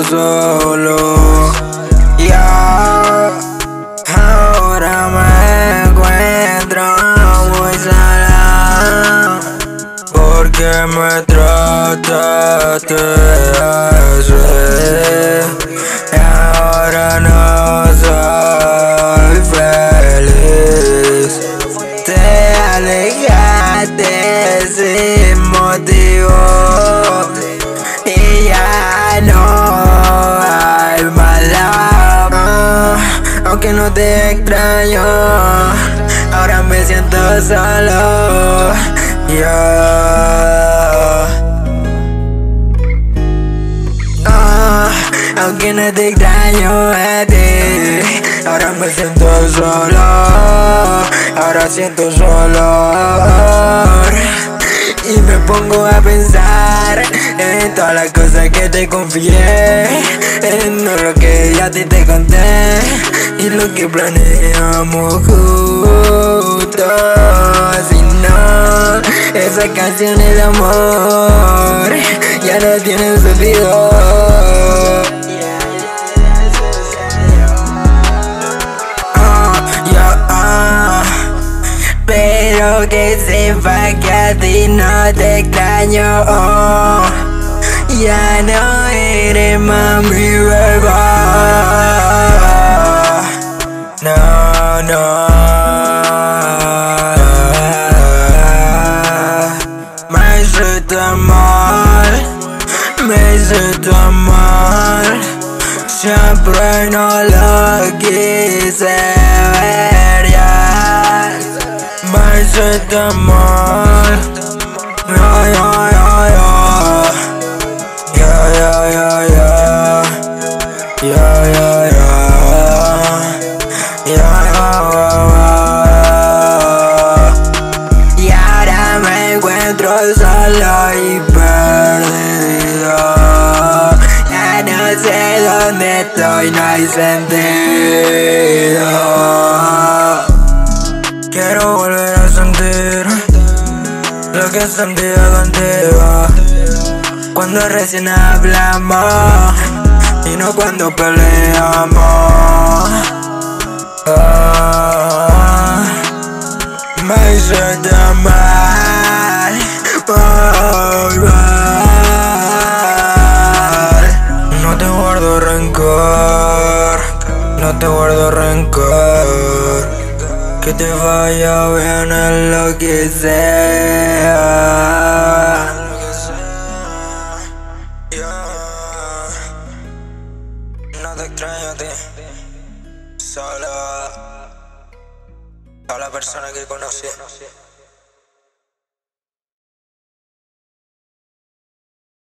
solo. Y ahora me encuentro muy sola. Porque me trataste así. Y ahora no soy feliz. Te alejaste, sí. Extraño. Ahora me siento solo. Ah, aunque no te extraño a ti Ahora me siento solo. Ahora siento solo. Y me pongo a pensar En todas las cosas que te confié En lo que ya te, te conté Y lo que planeamos juntos Si no, esas canciones de amor Ya no tienen sentido. Pero que sepa que a ti no te extraño. Ya no eres más mi bebé No, no Me siento mal Me siento mal Siempre no lo quise ver ya Me siento mal solo y perdido Ya no sé dónde estoy, no hay sentido. Quiero volver a sentir lo que sentía contigo Cuando recién hablamos y no cuando peleamos. Ah, Me hice mal, No te guardo rencor, no te guardo rencor. Que te vaya bien en lo que sea. No te extraño a ti. Solo a la persona que conocí